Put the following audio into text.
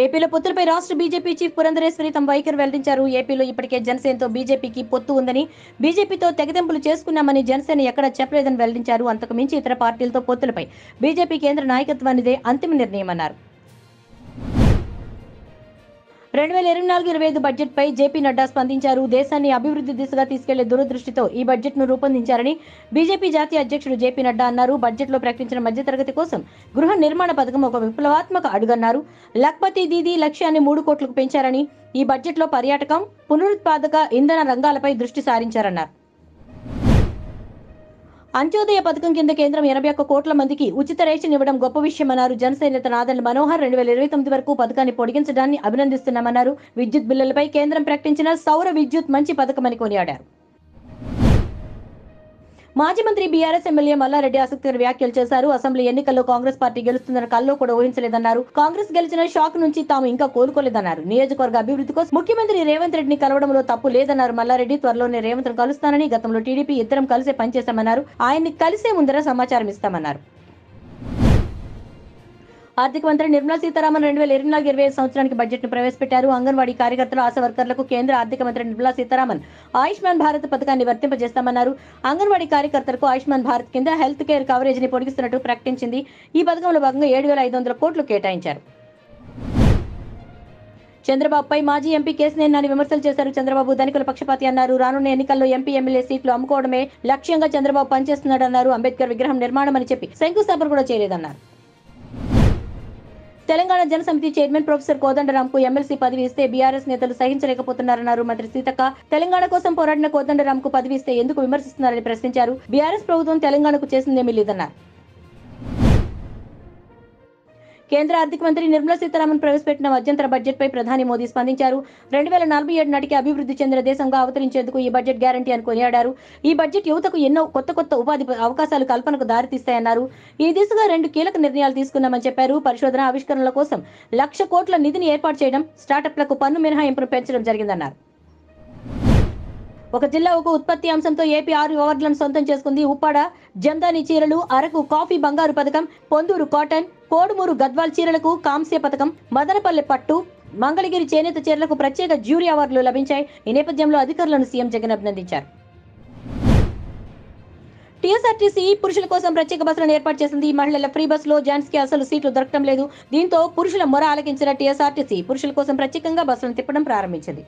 ఏపీలో పొత్తులపై రాష్ట్ర BJP chief Purandeswari తమ వైఖరి వెల్లడించారు. ఏపీలో ఇప్పటికే జనసేనతో బీజేపీకి పొత్తు ఉందని బీజేపీతో తెగదెంపులు చేసుకున్నామని జనసేన ఎక్కడా చెప్పలేదని వెల్లడించారు. అంతకు మించి ఇతర పార్టీలతో పొత్తులపై బీజేపీ కేంద్ర నాయకత్వానిదే అంతిమ నిర్ణయమన్నారు. రెండు వేల ఇరవై నాలుగు ఇరవై ఐదు బడ్జెట్ పై జేపీ నడ్డా స్పందించారు. దేశాన్ని అభివృద్ధి దిశగా తీసుకెళ్ళే దూరదృష్టితో ఈ బడ్జెట్ను రూపొందించారని బీజేపీ జాతీయ అధ్యక్షుడు జేపీ నడ్డా అన్నారు. బడ్జెట్లో ప్రకటించిన మధ్యతరగతి కోసం గృహ నిర్మాణ పథకం ఒక విప్లవాత్మక అడుగన్నారు. లక్పతి దీదీ లక్ష్యాన్ని మూడు కోట్లకు పెంచారని ఈ బడ్జెట్లో పర్యాటకం పునరుత్పాదక ఇంధన రంగాలపై దృష్టి సారించారన్నారు. అంత్యోదయ పథకం కింద కేంద్రం ఎనభై ఒక్క కోట్ల మందికి ఉచిత రేషన్ ఇవ్వడం గొప్ప విషయమన్నారు. జనసేన నేత నాదెండ్ల మనోహర్ రెండు వేల ఇరవై తొమ్మిది వరకు పథకాన్ని పొడిగించడాన్ని అభినందిస్తున్నామన్నారు. విద్యుత్ బిల్లులపై కేంద్రం ప్రకటించిన సౌర విద్యుత్ మంచి పథకమని కొనియాడారు. మాజీ మంత్రి బీఆర్ఎస్ ఎమ్మెల్యే మల్లారెడ్డి ఆసక్తికర వ్యాఖ్యలు చేశారు. అసెంబ్లీ ఎన్నికల్లో కాంగ్రెస్ పార్టీ గెలుస్తుందని కల్లో కూడా ఊహించలేదన్నారు. కాంగ్రెస్ గెలిచిన షాక్ నుంచి తాము ఇంకా కోలుకోలేదన్నారు. నియోజకవర్గ అభివృద్ధి కోసం ముఖ్యమంత్రి రేవంత్ రెడ్డిని కలవడంలో తప్పు లేదన్నారు మల్లారెడ్డి. త్వరలోనే రేవంత్ కలుస్తానని గతంలో టీడీపీ ఇద్దరం కలిసే పనిచేశామన్నారు ఆయన్ని కలిసే ముందర సమాచారం ఇస్తామన్నారు. ఆర్థిక మంత్రి నిర్మలా సీతారామన్ రెండు వేల ఇరవై నాలుగు ఇరవై ఐదు సంవత్సరానికి బడ్జెట్ను ప్రవేశపెట్టారు. అంగన్వాడీ కార్యకర్తలు ఆశా వర్కర్లకు కేంద్ర ఆర్థిక మంత్రి నిర్మలా సీతారామన్ ఆయుష్మాన్ భారత్ పథకాన్ని వర్తింపజేస్తామన్నారు. అంగన్వాడీ కార్యకర్తలకు ఆయుష్మాన్ భారత్ కింద హెల్త్ కేర్ కవరేజ్ని పొడిగిస్తున్నట్టు ప్రకటించింది. ఈ పథకంలో భాగంగా ఏడు వేల ఐదు వందల కోట్లు కేటాయించారు. చంద్రబాబుపై మాజీ ఎంపీ కేసినేని నాని విమర్శలు చేశారు. చంద్రబాబు ధనికుల పక్షపాతి అన్నారు. రానున్న ఎన్నికల్లో ఎంపీ ఎమ్మెల్యే సీట్లు అమ్ముకోవడమే లక్ష్యంగా చంద్రబాబు పనిచేస్తున్నాడన్నారు. అంబేద్కర్ విగ్రహం నిర్మాణం అని చెప్పి శంకుస్థాపన కూడా చేయలేదన్నారు. తెలంగాణ జనసమితి చైర్మన్ ప్రొఫెసర్ కోదండరాంకు ఎమ్మెల్సీ పదవి ఇస్తే బీఆర్ఎస్ నేతలు సహించలేకపోతున్నారన్నారు మంత్రి సీతక్క. తెలంగాణ కోసం పోరాడిన కోదండరాంకు పదవి ఇస్తే ఎందుకు విమర్శిస్తున్నారని ప్రశ్నించారు. బీఆర్ఎస్ ప్రభుత్వం తెలంగాణకు చేసిందేమీ లేదన్నారు. కేంద్ర ఆర్థిక మంత్రి నిర్మలా సీతారామన్ ప్రవేశపెట్టిన మధ్యంతర బడ్జెట్ పై ప్రధాని మోదీ స్పందించారు. రెండు వేల నలభై ఏడు నాటికి అభివృద్ధి చెందిన దేశంగా అవతరించేందుకు ఈ బడ్జెట్ గ్యారంటీ అని కొనియాడారు. ఈ బడ్జెట్ యువతకు ఎన్నో కొత్త కొత్త ఉపాధి అవకాశాలు కల్పనకు దారితీస్తాయన్నారు. ఈ దిశగా రెండు కీలక నిర్ణయాలు తీసుకున్నామని చెప్పారు. పరిశోధన ఆవిష్కరణల కోసం లక్ష కోట్ల నిధిని ఏర్పాటు చేయడం స్టార్టప్లకు పన్ను మినహాయింపును పెంచడం జరిగిందన్నారు. ఒక జిల్లా ఒక ఉత్పత్తి అంశంతో ఏపీ ఆరు అవార్డులను సొంతం చేసుకుంది ఉప్పాడ జందాని చీరలు అరకు కాఫీ బంగారు పథకం పొందూరు కాటన్ కోడుమూరు గద్వాల్ చీరలకు కాంస్య పథకం మదనపల్లె పట్టు మంగళగిరి చేనేత చీరలకు ప్రత్యేక జ్యూరీ అవార్డులు లభించాయి. ఈ నేపథ్యంలో అధికారులను సీఎం జగన్ అభినందించారు. టీఎస్ఆర్టీసీ పురుషుల కోసం ప్రత్యేక బస్సులను ఏర్పాటు చేసింది. మహిళల ఫ్రీ బస్సులో జెంట్స్కి అసలు సీట్లు దొరకడం లేదు. దీంతో పురుషుల మొర ఆలకించిన టీఎస్ఆర్టీసీ పురుషుల కోసం ప్రత్యేకంగా బస్సులను తిప్పడం ప్రారంభించింది.